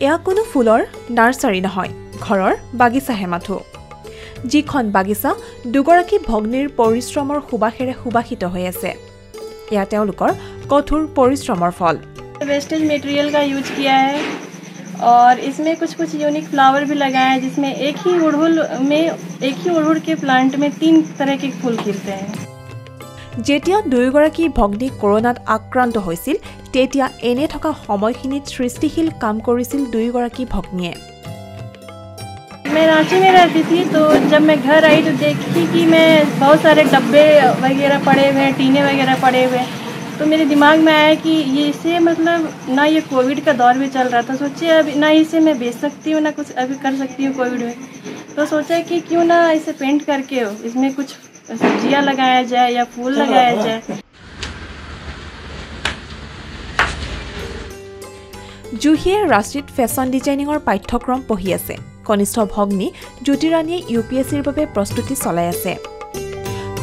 এয়া কোনো ফুলৰ নাৰ্চাৰী নহয় ঘৰৰ বাগিচাহে মাথো যিখন বাগিচা দুগৰাকী ভগ্নীৰ পৰিশ্ৰমৰ সুবাসেৰে সুবাসিত হৈ আছে এয়া তেওঁলোকৰ কঠোৰ পৰিশ্ৰমৰ ফল वेस्टेज मटेरियल का यूज किया है और इसमें कुछ कुछ यूनिक फ्लावर भी लगाए हैं जिसमें एक ही उड़हुल में एक ही उड़हुल के प्लांट में तीन तरह के फूल खिलते हैं যেতিয়া দুয়োগৰাকী ভগ্নী কৰোণাত আক্ৰান্ত হৈছিল তেতিয়া এনে থকা সময়খিনিত সৃষ্টিশীল কাম কৰিছিল দুয়োগৰাকী ভগ্নীয়ে मैं रांची में रहती थी तो जब मैं घर आई तो देखी कि मैं बहुत सारे डब्बे वगैरह पड़े हुए हैं टीने वगैरह पड़े हुए हैं तो मेरे दिमाग में आया कि ये इसे मतलब ना ये कोविड का दौर भी चल रहा था सोचे अब ना इसे मैं बेच सकती हूँ ना कुछ अभी कर सकती हूँ कोविड में तो सोचा कि क्यों ना इसे पेंट करके हो इसमें कुछ सब्जियाँ लगाया जाए या फूल लगाया जाए জুহিয়ে ৰাষ্ট্ৰীয় ফেশ্বন ডিজাইনিঙৰ পাঠ্যক্ৰম পঢ়ি আছে কনিষ্ঠ ভগ্নী জ্যোতিৰাণীয়ে ইউ পি এছ চিৰ বাবে প্ৰস্তুতি চলাই আছে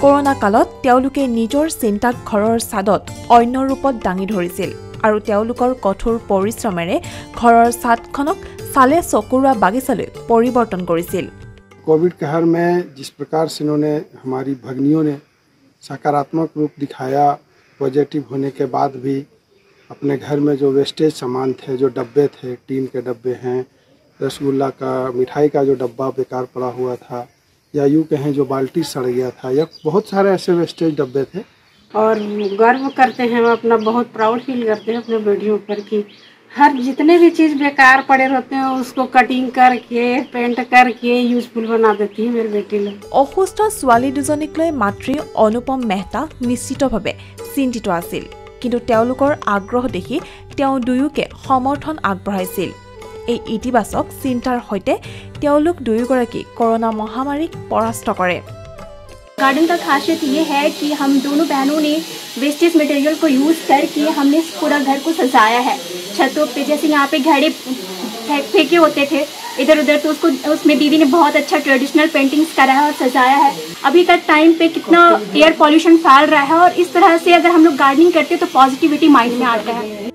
কৰোণা কালত তেওঁলোকে নিজৰ চিন্তাক ঘৰৰ ছাদত অন্য ৰূপত দাঙি ধৰিছিল আৰু তেওঁলোকৰ কঠোৰ পৰিশ্ৰমেৰে ঘৰৰ ছাদখনক চালে চকুৰোৱা বাগিচালৈ পৰিৱৰ্তন কৰিছিল कोविड कहर में जिस प्रकार से इन्होंने हमारी भगनियों ने सकारात्मक रूप दिखाया, पॉजिटिव होने के बाद भी अपने घर में जो वेस्टेज सामान थे, जो डब्बे थे, टीन के डब्बे हैं, रसगुल्ला का, मिठाई का जो डब्बा बेकार पड़ा हुआ था, या यूँ कहें जो बाल्टी सड़ गया था, या बहुत सारे ऐसे वेस्टेज डब्बे थे। और गर्व करते हैं अपना बहुत प्राउड फील करते हैं अपने बेटियों पर कि हर जितने भी चीज़ बेकार पड़े रहते हैं उसको कटिंग करके पेंट करके यूजफुल बना देती है मेरी बेटी लोग অসুস্থ ছোৱালী দুজনীক লৈ মাতৃ অনুপম মেহতা নিশ্চিতভাৱে চিন্তিত আছিল কিন্তু তেওঁলোকৰ আগ্ৰহ দেখি তেওঁ দুয়োকে সমৰ্থন আগবঢ়াইছিল এই ইতিবাচক চিন্তাৰ সৈতে তেওঁলোক দুয়োগৰাকী কৰোণা মহামাৰীক পৰাস্ত কৰে गार्डन का खासियत ये है कि हम दोनों बहनों ने वेस्टेज मटेरियल को यूज़ करके हमने पूरा घर को सजाया है। छतों पे जैसे यहाँ पे घड़े फेंके होते थे इधर उधर तो उसको, उसमें दीदी ने बहुत अच्छा ट्रेडिशनल पेंटिंग्स करा है और सजाया है। अभी का टाइम पे कितना एयर पॉल्यूशन फैल रहा है और इस तरह से अगर हम लोग गार्डनिंग करते हैं तो पॉजिटिविटी माइंड में आता है।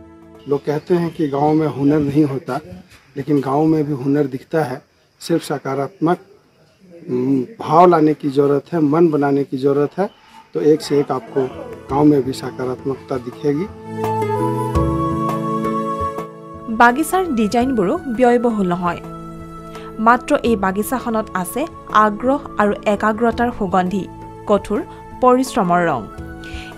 लोग कहते हैं कि गाँव में हुनर नहीं होता, लेकिन गाँव में भी हुनर दिखता है, सिर्फ़ सकारात्मक भाव लाने की ज़रूरत है मन बनाने की ज़रूरत है तो एक से एक आपको गांव में भी सकारात्मकता दिखेगी বাগিচাৰ ডিজাইনবোৰো ব্যয়বহুল নহয় মাত্ৰ এই বাগিচাখনত আছে আগ্ৰহ আৰু একাগ্ৰতাৰ সুগন্ধি কঠোৰ পৰিশ্ৰমৰ ৰং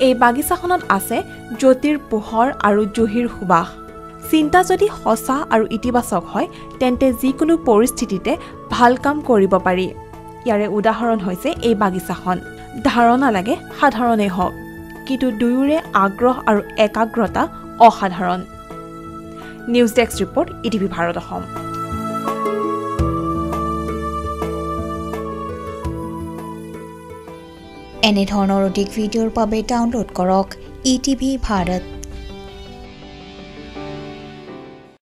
এই বাগিচাখনত আছে জ্যোতিৰ পোহৰ আৰু জুহিৰ সুবাস চিন্তা যদি সঁচা আৰু ইতিবাচক হয় তেন্তে যিকোনো পৰিস্থিতিতে ভাল কাম কৰিব পাৰি ইয়াৰে উদাহৰণ হৈছে এই বাগিচাখন। ধাৰণা লাগে সাধাৰণেই হওক কিন্তু দুয়োৰে আগ্ৰহ আৰু একাগ্ৰতা অসাধাৰণ। News desk report ETV Bharat Assam. এনেধৰণৰ অধিক ভিডিঅ'ৰ বাবে ডাউনলোড কৰক ই টিভি ভাৰত।